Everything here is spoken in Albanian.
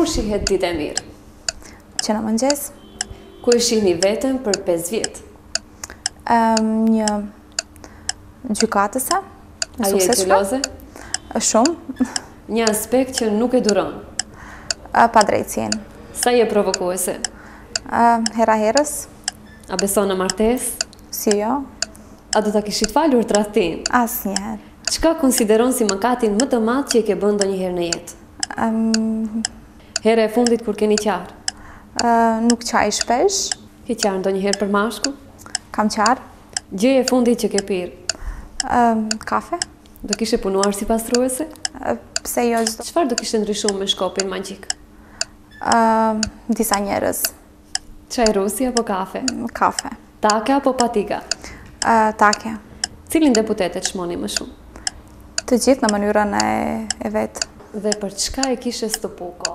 Kur shihet dita e mirë? Që në mëngjes. Ku e shihni veten për 5 vjet? Ëm një gjykatëse. A je xheloze? Shumë. Një aspekt që nuk e duron? Ë padrejtësinë. Sa je provokuese? Ë hera herës. A beson në martesë? Si jo. A do ta kishit falur tradhtinë? Asnjëherë. Çka konsideron si mëkatin më të madh që e ke bën ndonjëherë në jetë? Hera e fundit kur keni qarë? Nuk qaj shpesh. Ke qarë ndonjëherë për mashkull? Kam qarë. Gjëja e fundit që ke pirë? Kafe. Do kishe punuar si pastruese? Pse jo çdo. Çfarë do kishe ndryshu me shkopin magjik? Disa njerëz. Çaj rusi apo kafe? Kafe. Take apo patika? Take. Cilin deputet e çmoni më shumë? Të gjithë në mënyrën e, e vet. Dhe për çka e kishe stëpuko?